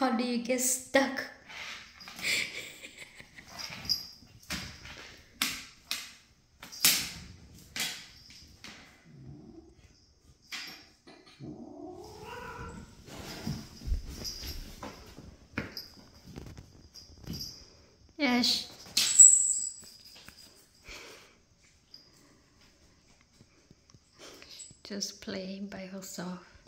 How do you get stuck? Yes, Just playing by herself.